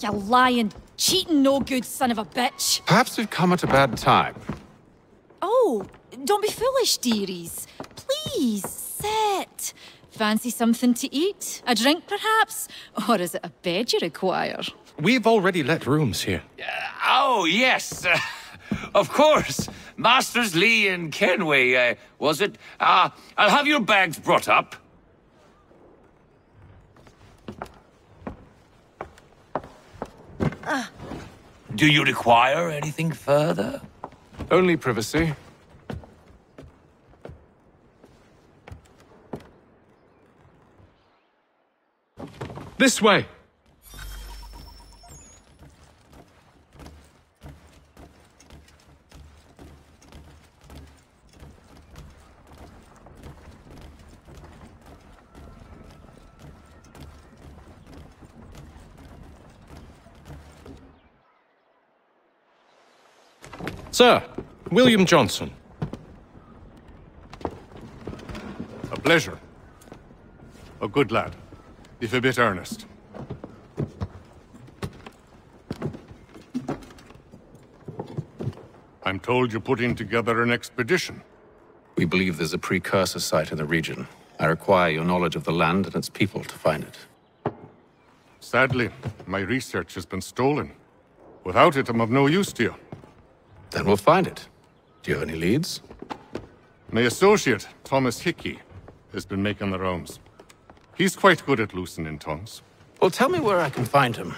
You lying, cheating, no good son of a bitch. Perhaps we've come at a bad time. Oh, don't be foolish, dearies. Please, sit. Fancy something to eat? A drink, perhaps? Or is it a bed you require? We've already let rooms here. Oh, yes. Uh, of course. Masters Lee and Kenway, uh, was it? Uh, I'll have your bags brought up. Do you require anything further? Only privacy. This way! Sir, William Johnson. A pleasure. A good lad, if a bit earnest. I'm told you're putting together an expedition. We believe there's a precursor site in the region. I require your knowledge of the land and its people to find it. Sadly, my research has been stolen. Without it, I'm of no use to you. Then we'll find it. Do you have any leads? My associate, Thomas Hickey, has been making the rounds. He's quite good at loosening tongues. Well, tell me where I can find him.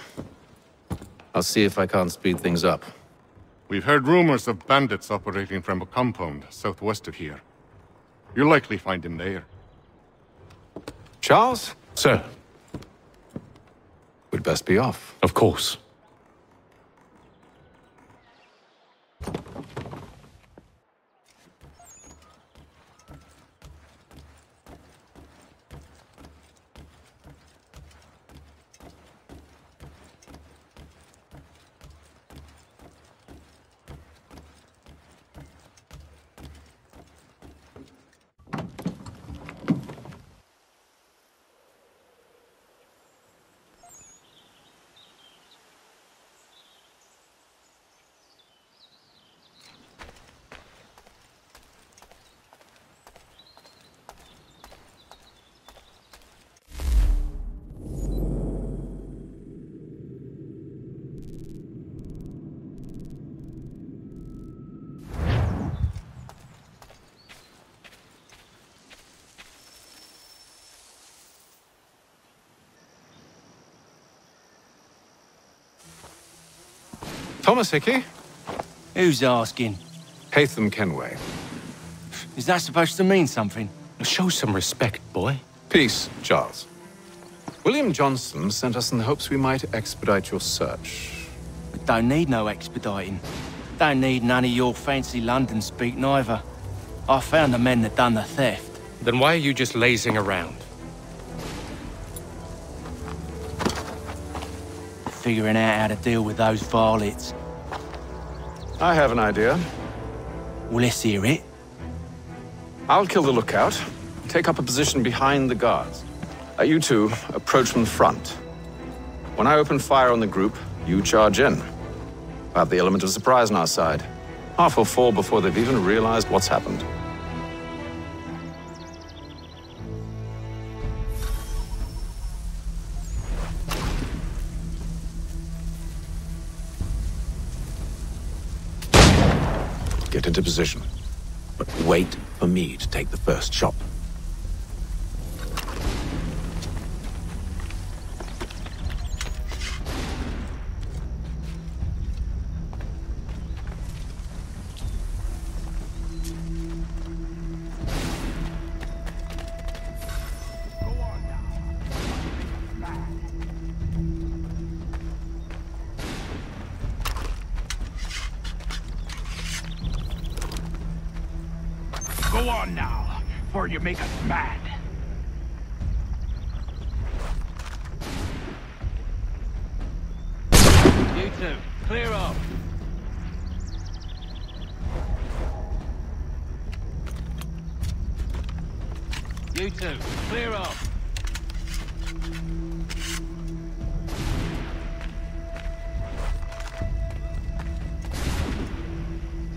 I'll see if I can't speed things up. We've heard rumors of bandits operating from a compound southwest of here. You'll likely find him there. Charles? Sir, We'd best be off. of course. Thomas Hickey? Who's asking? Haytham Kenway. Is that supposed to mean something? Show some respect, boy. Peace, Charles. William Johnson sent us in the hopes we might expedite your search. We don't need no expediting. Don't need none of your fancy London speak neither. I found the men that done the theft. Then why are you just lazing around? Figuring out how to deal with those varlets. I have an idea. Well, let's hear it. I'll kill the lookout, take up a position behind the guards. Uh, you two approach from the front. When I open fire on the group, you charge in. I have the element of surprise on our side. Half will fall before they've even realized what's happened. Get into position. But wait for me to take the first shot. Go on now, before you make us mad. You two, clear off. You two, clear off.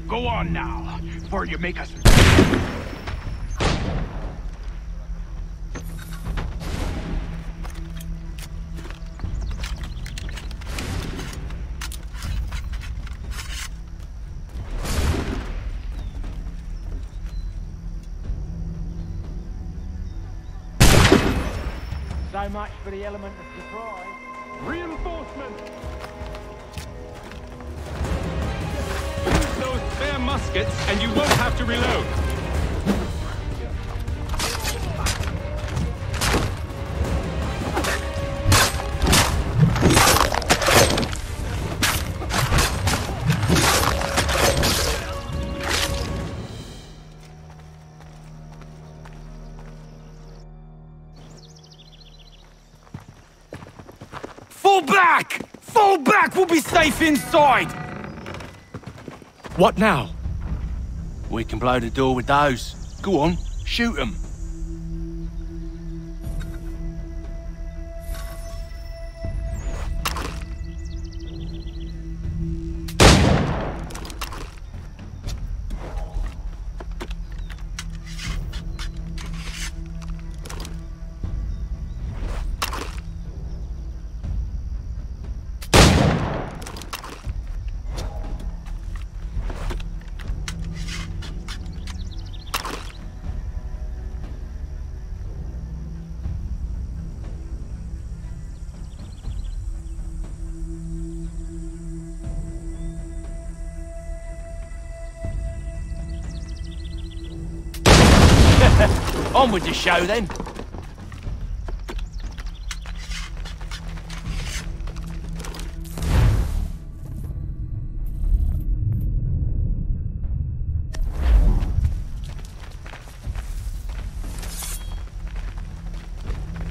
Go on now, before you make us So much for the element of surprise. Reinforcements! Use those spare muskets, and you won't have to reload. Fall back! Fall back! We'll be safe inside! What now? We can blow the door with those. Go on, shoot them. On with the show then.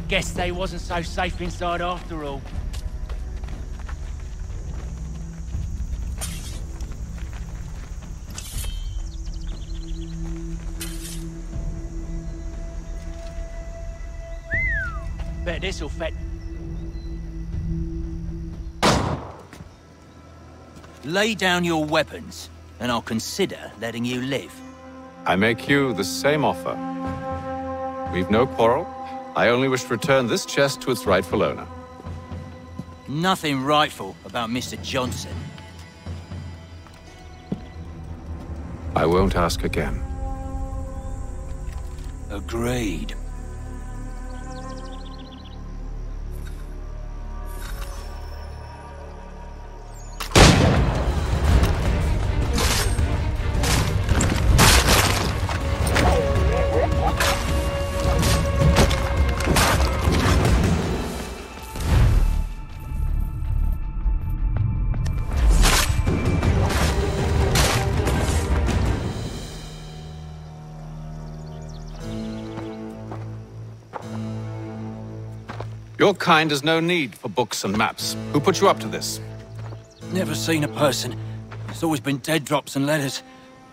Guess they wasn't so safe inside after all. Bet this'll fet. Lay down your weapons, and I'll consider letting you live. I make you the same offer. We've no quarrel. I only wish to return this chest to its rightful owner. Nothing rightful about Mr. Johnson. I won't ask again. Agreed. Your kind has no need for books and maps. Who put you up to this? Never seen a person. It's always been dead drops and letters.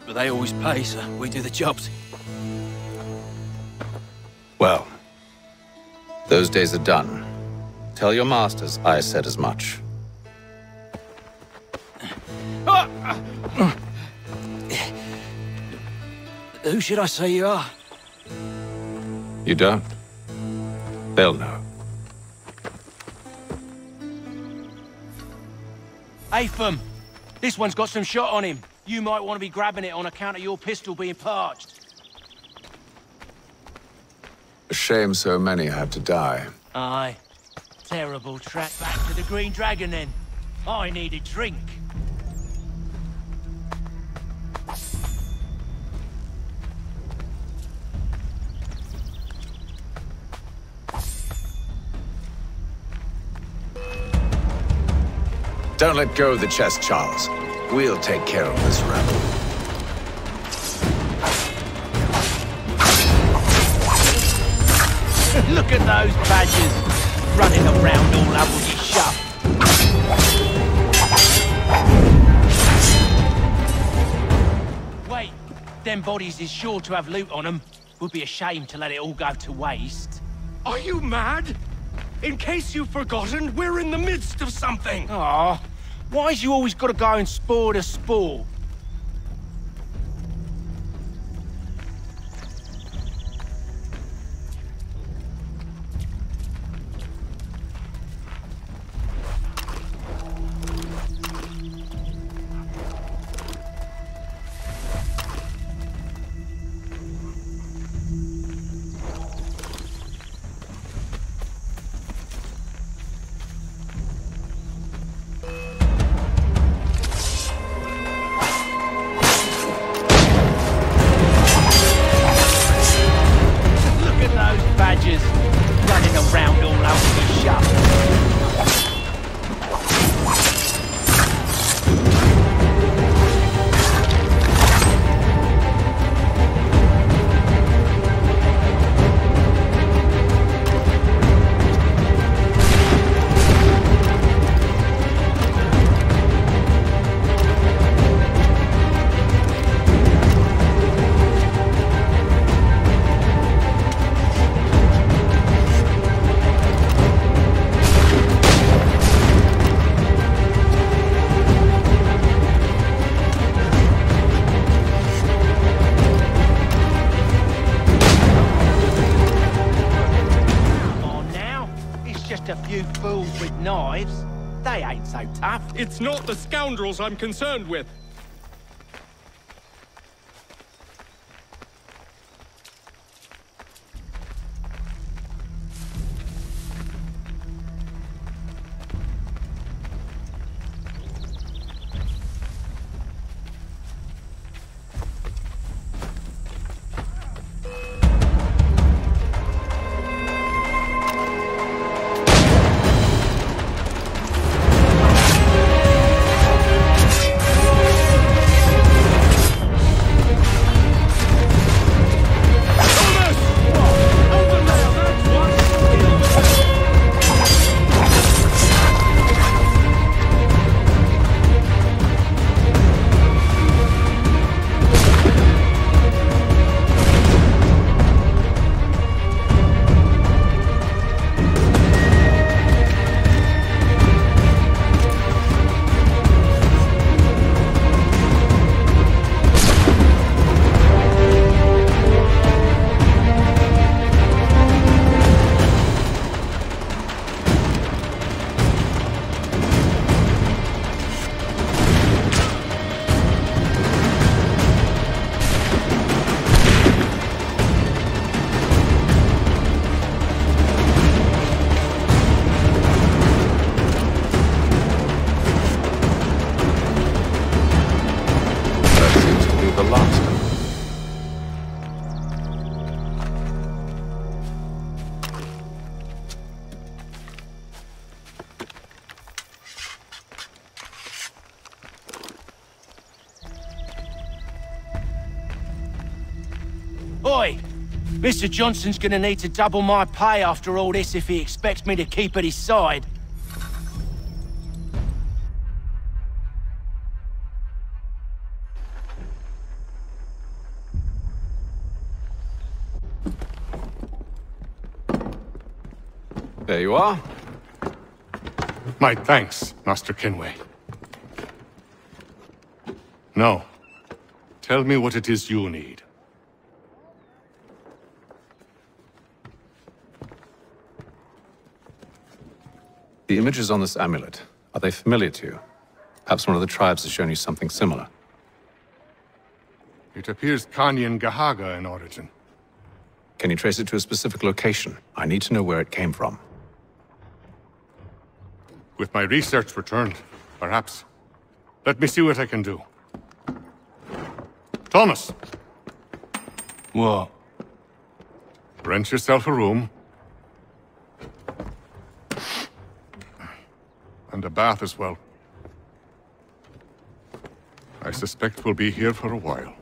But they always pay, so we do the jobs. Well, those days are done. Tell your masters I said as much. Who should I say you are? You don't? They'll know. Haytham, this one's got some shot on him. You might want to be grabbing it on account of your pistol being parched. A shame so many had to die. Aye. Terrible track back to the Green Dragon then. I need a drink. Don't let go of the chest, Charles. We'll take care of this rebel. Look at those badgers running around all uppity shut. Wait, them bodies is sure to have loot on them. Would be a shame to let it all go to waste. Are you mad? In case you've forgotten, we're in the midst of something. Aw, why's you always got to go and spoil the sport? They ain't so tough. It's not the scoundrels I'm concerned with. Mr. Johnson's gonna need to double my pay after all this if he expects me to keep at his side. There you are. My thanks, Master Kenway. Now, tell me what it is you need. Images on this amulet, are they familiar to you? Perhaps one of the tribes has shown you something similar. It appears Kanien'kehá:ka in origin. Can you trace it to a specific location? I need to know where it came from. With my research returned, perhaps. Let me see what I can do. Thomas, What? rent yourself a room. And a bath as well. I suspect we'll be here for a while.